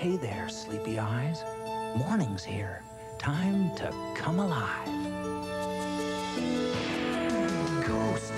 Hey there, sleepy eyes. Morning's here. Time to come alive. Ghost.